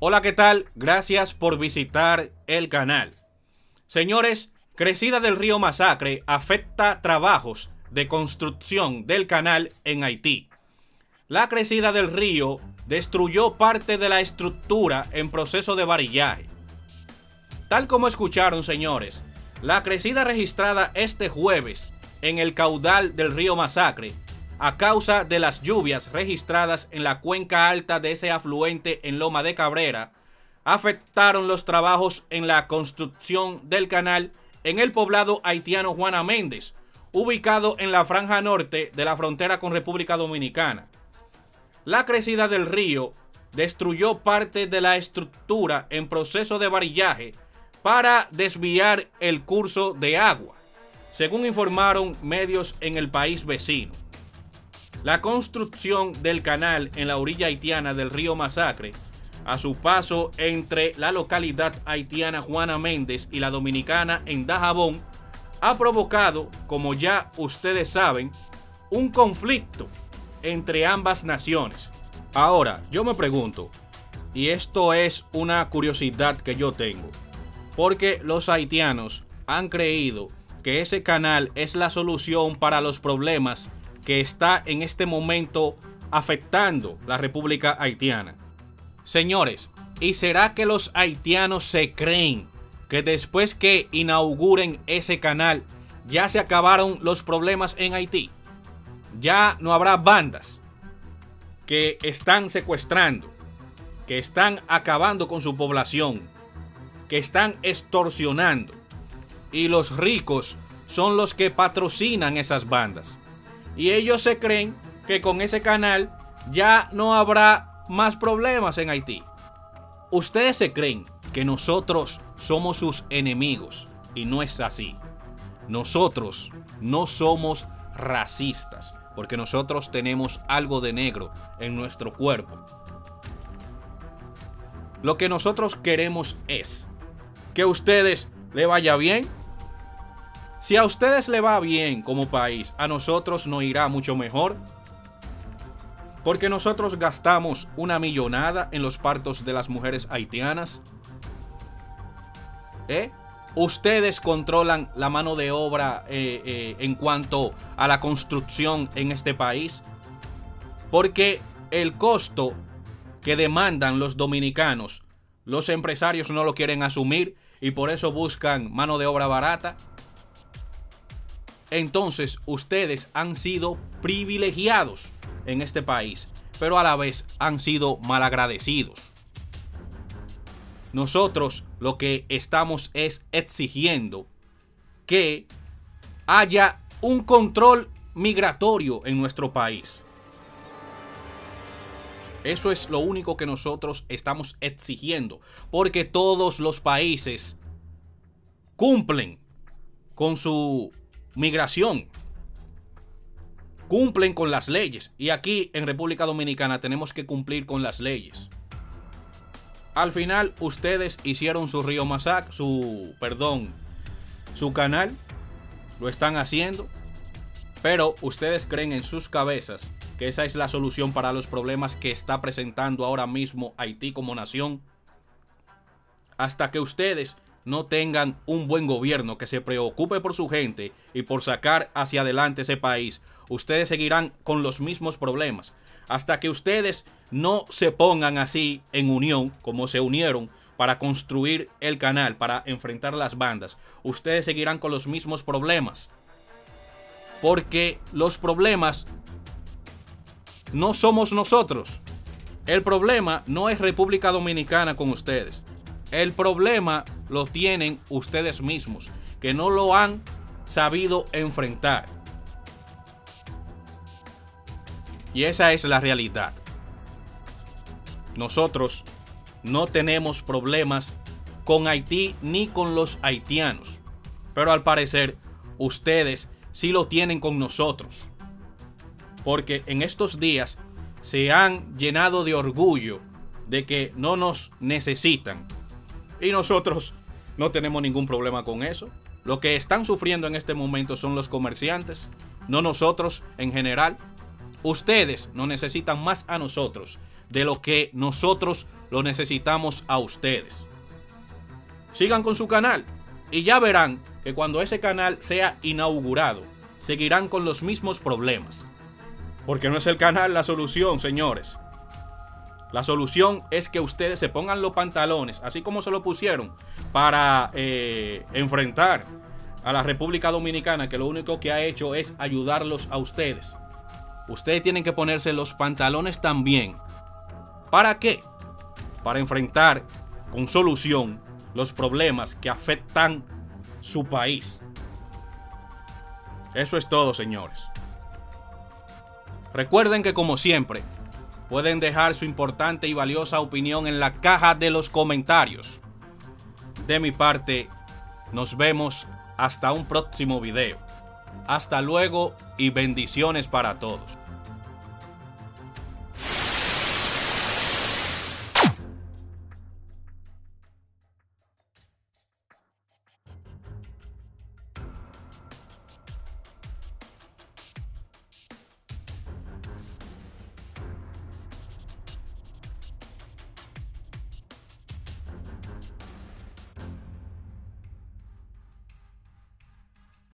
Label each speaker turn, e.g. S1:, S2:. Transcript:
S1: Hola, ¿qué tal? Gracias por visitar el canal. Señores, crecida del río Masacre afecta trabajos de construcción del canal en Haití. La crecida del río destruyó parte de la estructura en proceso de varillaje. Tal como escucharon, señores, la crecida registrada este jueves en el caudal del río Masacre a causa de las lluvias registradas en la cuenca alta de ese afluente en Loma de Cabrera, afectaron los trabajos en la construcción del canal en el poblado haitiano Juana Méndez, ubicado en la franja norte de la frontera con República Dominicana. La crecida del río destruyó parte de la estructura en proceso de varillaje para desviar el curso de agua, según informaron medios en el país vecino. La construcción del canal en la orilla haitiana del río Masacre, a su paso entre la localidad haitiana Juana Méndez y la dominicana en Dajabón, ha provocado, como ya ustedes saben, un conflicto entre ambas naciones. Ahora, yo me pregunto, y esto es una curiosidad que yo tengo, porque los haitianos han creído que ese canal es la solución para los problemas que está en este momento afectando la República Haitiana. Señores, ¿y será que los haitianos se creen que después que inauguren ese canal ya se acabaron los problemas en Haití? Ya no habrá bandas que están secuestrando, que están acabando con su población, que están extorsionando. Y los ricos son los que patrocinan esas bandas. Y ellos se creen que con ese canal ya no habrá más problemas en Haití. Ustedes se creen que nosotros somos sus enemigos y no es así. Nosotros no somos racistas porque nosotros tenemos algo de negro en nuestro cuerpo. Lo que nosotros queremos es que a ustedes le vaya bien si a ustedes le va bien como país, a nosotros nos irá mucho mejor. Porque nosotros gastamos una millonada en los partos de las mujeres haitianas. ¿Eh? Ustedes controlan la mano de obra eh, eh, en cuanto a la construcción en este país. Porque el costo que demandan los dominicanos, los empresarios no lo quieren asumir y por eso buscan mano de obra barata entonces ustedes han sido privilegiados en este país, pero a la vez han sido malagradecidos. Nosotros lo que estamos es exigiendo que haya un control migratorio en nuestro país. Eso es lo único que nosotros estamos exigiendo, porque todos los países cumplen con su migración. Cumplen con las leyes. Y aquí en República Dominicana tenemos que cumplir con las leyes. Al final ustedes hicieron su río Masac, su, perdón, su canal. Lo están haciendo. Pero ustedes creen en sus cabezas que esa es la solución para los problemas que está presentando ahora mismo Haití como nación. Hasta que ustedes no tengan un buen gobierno que se preocupe por su gente y por sacar hacia adelante ese país, ustedes seguirán con los mismos problemas. Hasta que ustedes no se pongan así en unión como se unieron para construir el canal, para enfrentar las bandas, ustedes seguirán con los mismos problemas. Porque los problemas no somos nosotros. El problema no es República Dominicana con ustedes. El problema lo tienen ustedes mismos, que no lo han sabido enfrentar. Y esa es la realidad. Nosotros no tenemos problemas con Haití ni con los haitianos. Pero al parecer ustedes sí lo tienen con nosotros. Porque en estos días se han llenado de orgullo de que no nos necesitan y nosotros no tenemos ningún problema con eso. Lo que están sufriendo en este momento son los comerciantes, no nosotros en general. Ustedes no necesitan más a nosotros de lo que nosotros lo necesitamos a ustedes. Sigan con su canal y ya verán que cuando ese canal sea inaugurado, seguirán con los mismos problemas. Porque no es el canal la solución, señores. La solución es que ustedes se pongan los pantalones, así como se lo pusieron, para eh, enfrentar a la República Dominicana, que lo único que ha hecho es ayudarlos a ustedes. Ustedes tienen que ponerse los pantalones también. ¿Para qué? Para enfrentar con solución los problemas que afectan su país. Eso es todo, señores. Recuerden que como siempre, pueden dejar su importante y valiosa opinión en la caja de los comentarios. De mi parte, nos vemos hasta un próximo video. Hasta luego y bendiciones para todos.